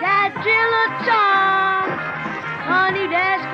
that driller song, honey, that's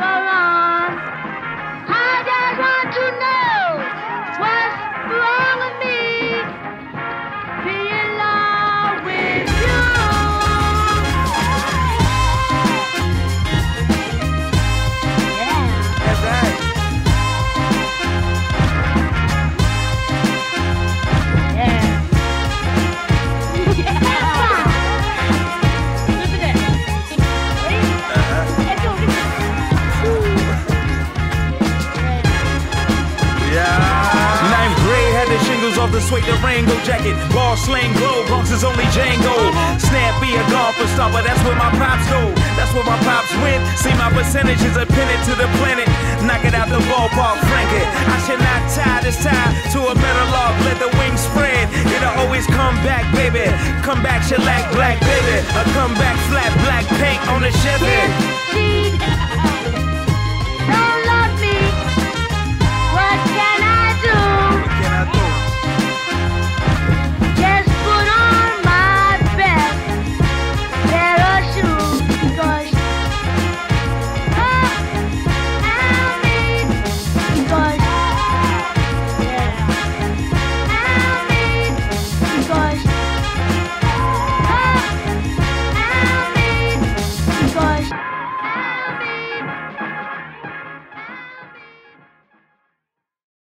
had the suede Durango jacket. Ball sling glow, Bronx is only Django. Snappy a golfer stopper, that's where my pops go. That's where my pops went. See my percentages are pinned to the planet. Knock it out the ballpark, frank it. I should not tie this tie to a metal log. Let the wings spread. It'll always come back, baby. Come back, shellac, black, baby. A come back, flat, black paint on the Chevy.